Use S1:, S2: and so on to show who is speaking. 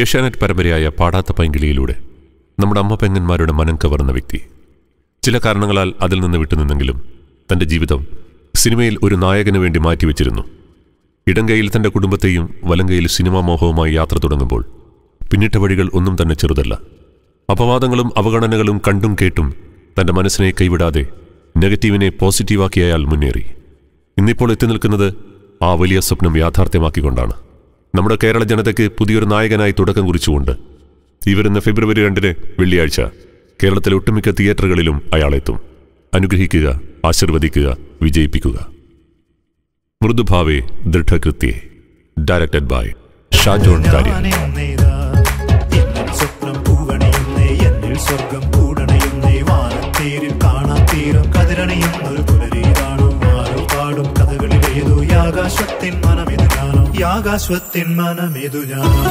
S1: ഏഷ്യാനെറ്റ് പരമ്പരയായ പാടാത്ത പൈങ്കിളിയിലൂടെ നമ്മുടെ അമ്മ പെങ്ങന്മാരുടെ മനം കവർന്ന വ്യക്തി. ചില കാരണങ്ങളാൽ അതിൽ നിന്ന് വിട്ടുനിന്നെങ്കിലും തന്റെ ജീവിതം സിനിമയിൽ ഒരു നായകന് വേണ്ടി മാറ്റിവെച്ചിരുന്നു. ഇടങ്കയിൽ തന്റെ കുടുംബത്തെയും വലങ്കയിൽ സിനിമാ മോഹവുമായി യാത്ര തുടങ്ങുമ്പോൾ പിന്നിട്ട വഴികൾ ഒന്നും തന്നെ ചെറുതല്ല. അപവാദങ്ങളും അവഗണനകളും കണ്ടും കേട്ടും തന്റെ മനസ്സിനെ കൈവിടാതെ നെഗറ്റീവിനെ പോസിറ്റീവാക്കി അയാൾ മുന്നേറി. ഇന്നിപ്പോൾ എത്തി നിൽക്കുന്നത് ആ വലിയ സ്വപ്നം യാഥാർത്ഥ്യമാക്കിക്കൊണ്ടാണ്. നമ്മുടെ കേരള ജനതയ്ക്ക് പുതിയൊരു നായകനായി തുടക്കം കുറിച്ചുകൊണ്ട് ഈ വരുന്ന ഫെബ്രുവരി രണ്ടിന് വെള്ളിയാഴ്ച കേരളത്തിലെ ഒട്ടുമിക്ക തിയേറ്ററുകളിലും അയാളെത്തും. അനുഗ്രഹിക്കുക ആശീർവദിക്കുക വിജയിപ്പിക്കുക. മൃദുഭാവേ ദൃഢകൃത്യേ. ഡയറക്റ്റഡ് ബൈ ഷാജോൺ
S2: എന്നിൽ സ്വർഗം ആരോ പാടും മനമിതു. ഞാനോ യാകാശ്വത്തിൻ മനമിതു ഞാനോ